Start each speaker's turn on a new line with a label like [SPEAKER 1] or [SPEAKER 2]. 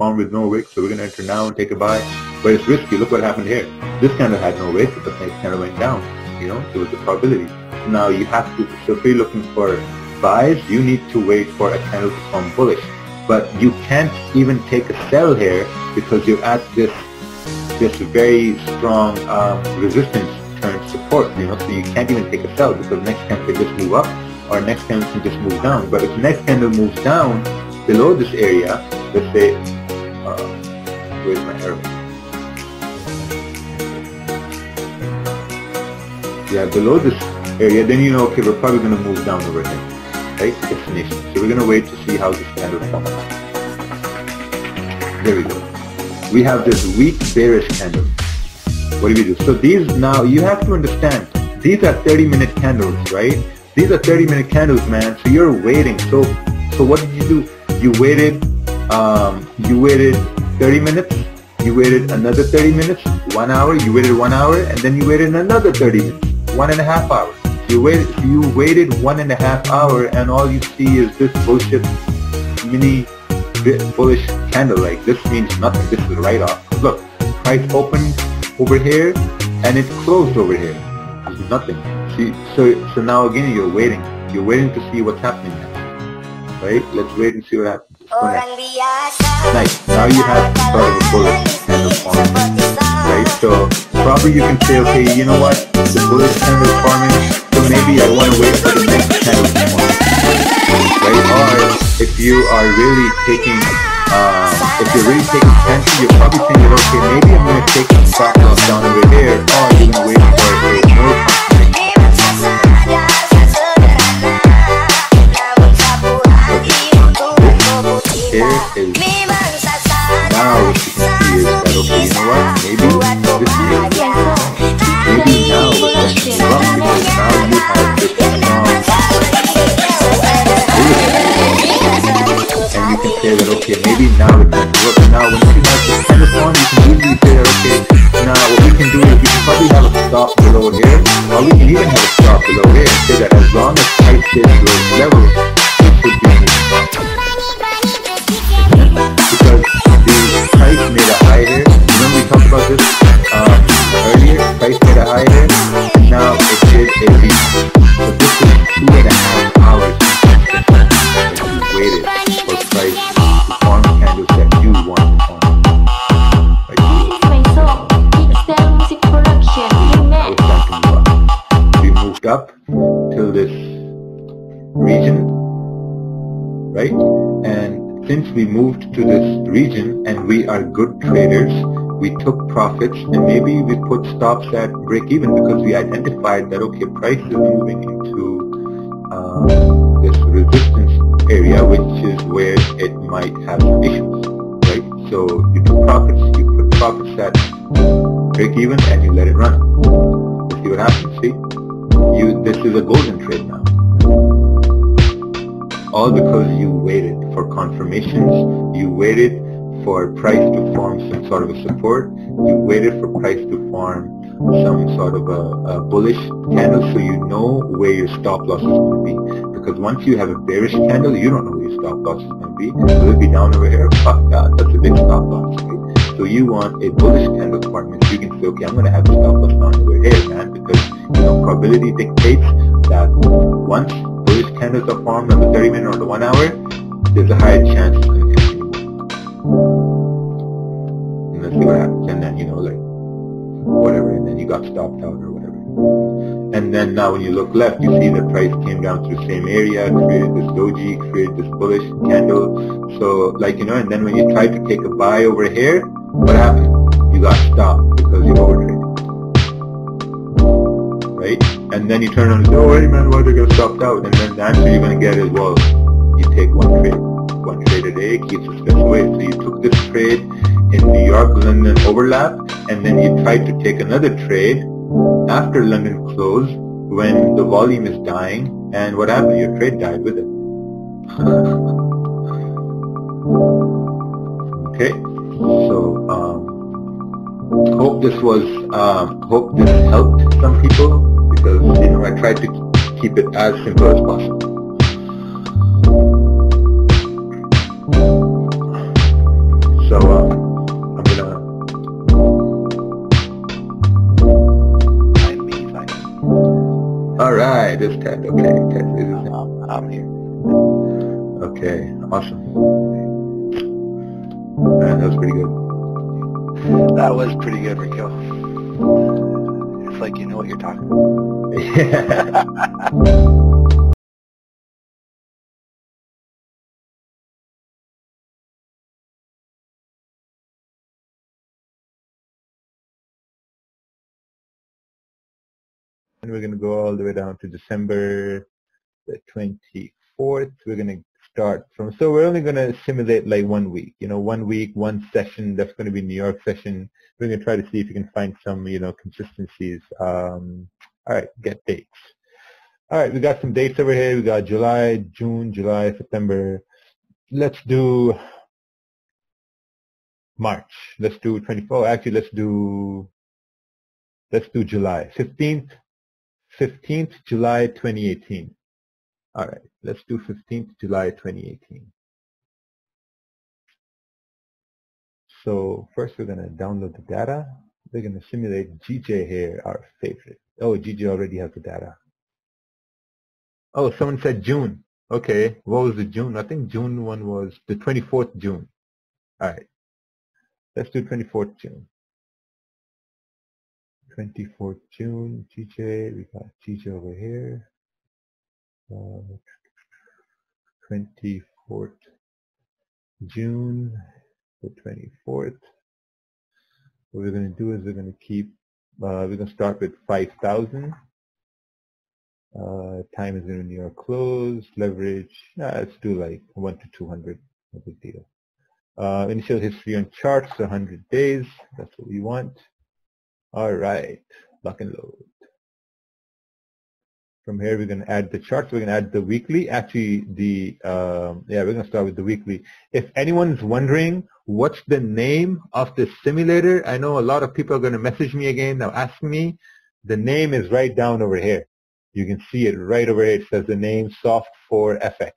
[SPEAKER 1] formed with no wick, so we're going to enter now and take a buy. But it's risky. Look what happened here. This candle had no wick, but the next candle went down. You know, it was a probability. Now you have to, so if you're looking for buys, you need to wait for a candle to form bullish. But you can't even take a sell here because you're at this this very strong um, resistance turn support, you know, so you can't even take a sell because next candle can just move up or next candle can just move down. But if next candle moves down below this area, let's say, uh, my arrow? Yeah, below this area, then you know, okay, we're probably going to move down over here, right? Destination. So we're going to wait to see how this candle forms. There we go. We have this weak bearish candle. What do we do? So these now, you have to understand, these are 30 minute candles, right? These are 30 minute candles, man. So you're waiting. So, so what did you do? You waited, um, you waited 30 minutes, you waited another 30 minutes, one hour, you waited one hour, and then you waited another 30 minutes one and a half hours. You waited, you waited one and a half hour and all you see is this bullshit mini bullish candle. Like this means nothing. This is a write-off. Look, price opened over here and it closed over here. This is nothing. See, so so now again you're waiting. You're waiting to see what's happening. Right? Let's wait and see what happens. Nice. Now you have sort of a bullish candle forming. Right? So probably you can say, okay, you know what? the bullet candle forming, so maybe I want to wait for the next candle to. Right? Or if you are really taking, um, if you're really taking attention, you're probably thinking, okay, maybe I'm to take some loss down over here, or you're to wait for a okay, maybe now it can work. Now when you have this kind of form, you can easily that, okay, now what we can do is we can probably have a stop below here, or we can even have a stop below here and say that as long as price stays below level, it should be Because the price made a high here, remember we talked about this um, earlier, price made a high here, now it did a reach. Up till this region, right? And since we moved to this region and we are good traders, we took profits and maybe we put stops at break even because we identified that, okay, price is moving into uh, this resistance area, which is where it might have some issues, right? So you took profits, you put profits at break even and you let it run. Let's see what happens, see? You, this is a golden trade now. All because you waited for confirmations, you waited for price to form some sort of a support, you waited for price to form some sort of a, a bullish candle so you know where your stop loss is going to be. Because once you have a bearish candle, you don't know where your stop loss is going to be. Will it be down over here? Fuck that. That's a big stop loss. So you want a bullish candle formation. So you can say, okay, I'm going to have a stop loss over here, man, because you know, probability dictates that once bullish candles are formed on the 30 minute or the 1 hour, there's a higher chance it's going to continue. And let's see what happens. And then, you know, like, whatever, and then you got stopped out or whatever. And then now when you look left, you see the price came down to the same area, created this doji, created this bullish candle. So, like, you know, and then when you try to take a buy over here, what happened? You got stopped because you overtraded right? And then you turn on and say, oh, hey man, why did I get stopped out? And then the answer you're going to get is, well, you take one trade. One trade a day keeps the stress away. So you took this trade in New York, London overlap, and then you tried to take another trade after London closed when the volume is dying, and what happened? Your trade died with it. okay, so um, hope this was um, hope this helped some people because you know I tried to keep it as simple as possible. So um, I'm gonna. All right, this Ted. Okay, Ted.
[SPEAKER 2] I'm here.
[SPEAKER 1] Okay, awesome. That was pretty good.
[SPEAKER 2] That was pretty good, Rico. It's like you know what you're talking about.
[SPEAKER 1] Yeah. and we're going to go all the way down to December the 24th. We're going to start from, so we're only going to simulate like one week, you know, one week, one session. That's going to be New York session. We're going to try to see if we can find some, you know, consistencies. Um, all right, get dates. All right, we got some dates over here. We got July, June, July, September. Let's do March. Let's do 24. Actually, let's do let's do July 15th 15th July 2018. All right, let's do 15th July 2018. So first we're going to download the data. We're going to simulate GJ here, our favorite. Oh, GJ already has the data. Oh, someone said June. Okay, what was the June? I think June one was the 24th June. All right, let's do 24th June. 24th June, GJ, we got GJ over here. Uh, 24th June, the 24th. What we're going to do is we're going to keep, uh, we're going to start with 5,000. Uh, time is to be near close, leverage, nah, let's do like 1 to 200, no big deal. Uh, initial history on charts, 100 days, that's what we want. All right, lock and load. From here, we're going to add the charts. We're going to add the weekly. Actually, the um, yeah, we're going to start with the weekly. If anyone's wondering what's the name of this simulator, I know a lot of people are going to message me again now asking me. The name is right down over here. You can see it right over here. It says the name Soft 4 FX.